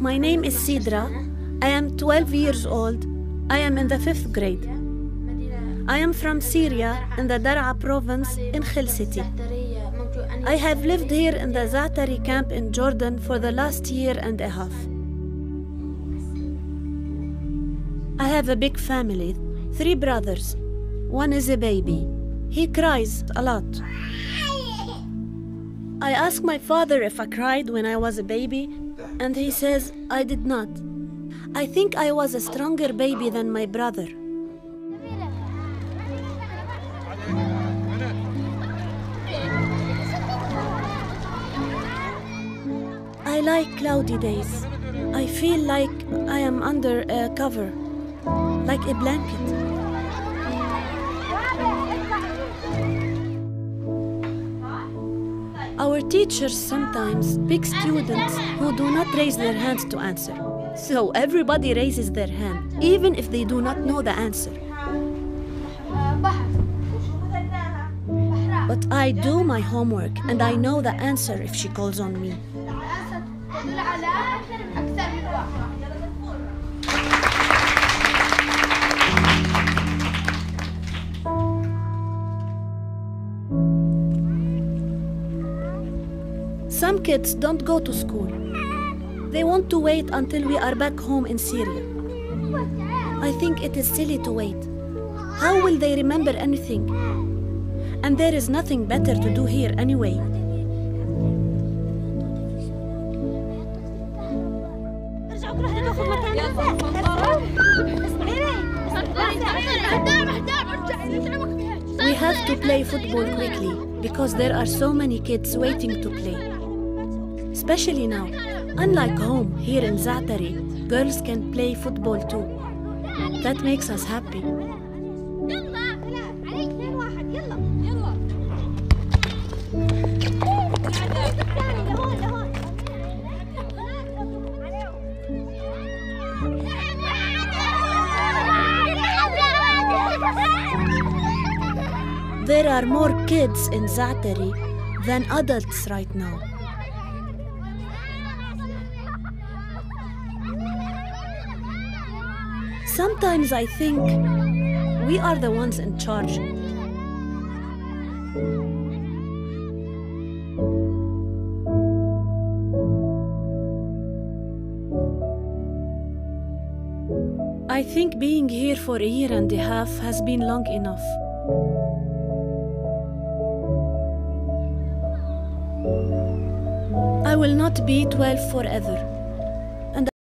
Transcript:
My name is Sidra. I am 12 years old. I am in the fifth grade. I am from Syria in the Dar'a province in Khil city. I have lived here in the Zaatari camp in Jordan for the last year and a half. I have a big family, three brothers. One is a baby. He cries a lot. I asked my father if I cried when I was a baby, and he says I did not. I think I was a stronger baby than my brother. I like cloudy days. I feel like I am under a cover, like a blanket. Our teachers sometimes pick students who do not raise their hands to answer. So everybody raises their hand, even if they do not know the answer. But I do my homework and I know the answer if she calls on me. Some kids don't go to school. They want to wait until we are back home in Syria. I think it is silly to wait. How will they remember anything? And there is nothing better to do here anyway. We have to play football quickly because there are so many kids waiting to play. Especially now. Unlike home, here in Zaatari, girls can play football too. That makes us happy. There are more kids in Zaatari than adults right now. Sometimes I think we are the ones in charge. I think being here for a year and a half has been long enough. I will not be 12 forever.